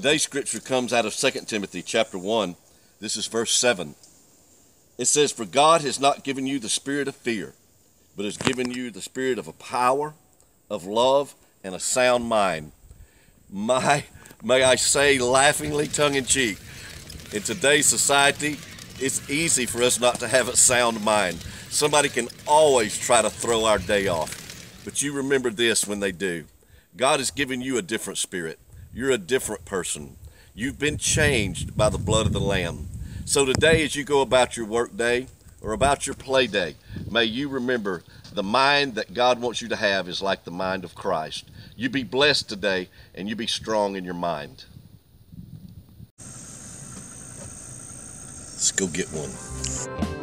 Today's scripture comes out of 2 Timothy chapter 1. This is verse 7. It says, For God has not given you the spirit of fear, but has given you the spirit of a power, of love, and a sound mind. My, may I say laughingly, tongue in cheek, in today's society, it's easy for us not to have a sound mind. Somebody can always try to throw our day off. But you remember this when they do. God has given you a different spirit. You're a different person. You've been changed by the blood of the Lamb. So today, as you go about your work day or about your play day, may you remember the mind that God wants you to have is like the mind of Christ. You be blessed today and you be strong in your mind. Let's go get one.